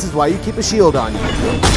This is why you keep a shield on you.